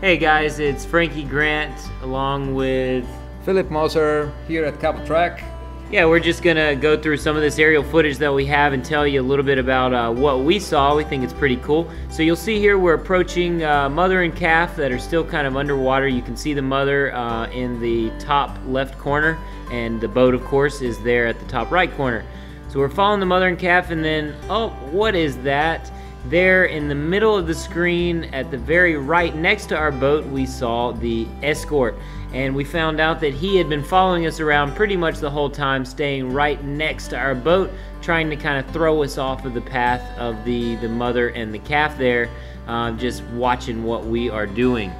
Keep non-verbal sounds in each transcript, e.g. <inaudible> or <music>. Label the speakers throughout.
Speaker 1: Hey guys, it's Frankie Grant along with
Speaker 2: Philipp Moser here at Cabo Trek.
Speaker 1: Yeah, we're just gonna go through some of this aerial footage that we have and tell you a little bit about uh, what we saw. We think it's pretty cool. So you'll see here we're approaching uh, mother and calf that are still kind of underwater. You can see the mother uh, in the top left corner and the boat of course is there at the top right corner. So we're following the mother and calf and then, oh, what is that? There in the middle of the screen at the very right next to our boat we saw the escort. And we found out that he had been following us around pretty much the whole time staying right next to our boat trying to kind of throw us off of the path of the the mother and the calf there uh, just watching what we are doing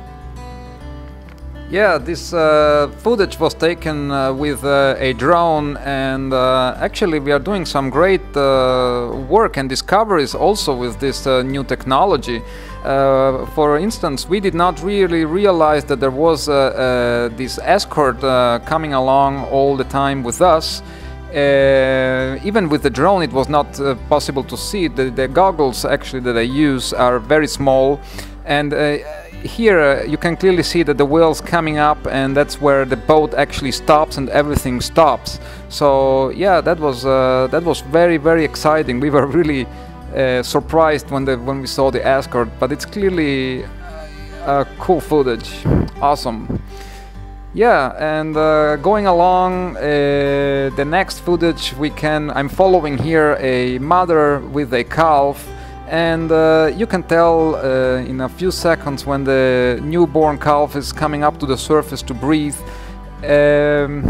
Speaker 2: yeah, this uh, footage was taken uh, with uh, a drone, and uh, actually, we are doing some great uh, work and discoveries also with this uh, new technology. for instance, we did not really realize that there was this escort coming along all the time with us. even with the drone, it was not possible to see. The, the, goggles actually that I use are very small, and here uh, you can clearly see that the whale's coming up and that's where the boat actually stops and everything stops. So yeah that was uh, that was very very exciting. <laughs> We were really uh, surprised when the when we saw the escort but it's clearly uh, cool footage. Awesome. Yeah and uh, going along the next footage we can I'm following here a mother with a calf and uh, you can tell uh, in a few seconds when the newborn calf is coming up to the surface to breathe um,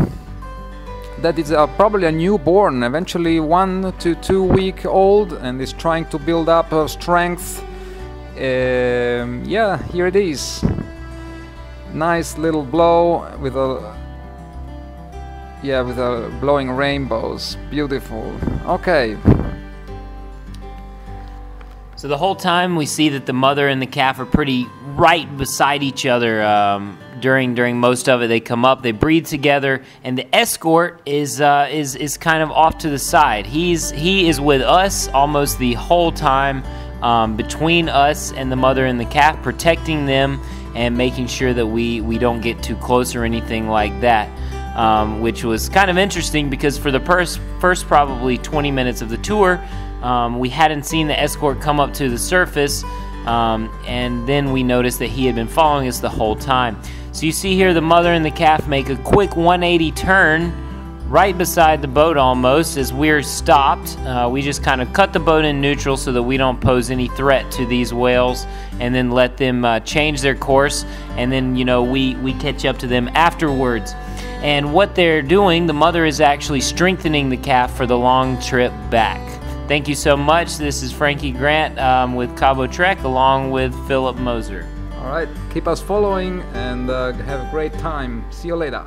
Speaker 2: that it's uh, probably a newborn eventually one to two week old and is trying to build up strength. Um, yeah here it is. Nice little blow with a yeah with a blowing rainbows. Beautiful. Okay
Speaker 1: so the whole time we see that the mother and the calf are pretty right beside each other um, during during most of it. They come up, they breathe together, and the escort is uh, is is kind of off to the side. He's he is with us almost the whole time, um, between us and the mother and the calf, protecting them and making sure that we we don't get too close or anything like that. Um, which was kind of interesting because for the first first probably 20 minutes of the tour. Um, we hadn't seen the escort come up to the surface, um, and then we noticed that he had been following us the whole time. So you see here the mother and the calf make a quick 180 turn right beside the boat almost as we're stopped. Uh, we just kind of cut the boat in neutral so that we don't pose any threat to these whales and then let them uh, change their course and then you know we, we catch up to them afterwards. And what they're doing, the mother is actually strengthening the calf for the long trip back. Thank you so much. This is Frankie Grant um, with Cabo Trek along with Philipp Moser.
Speaker 2: All right, keep us following and uh, have a great time. See you later.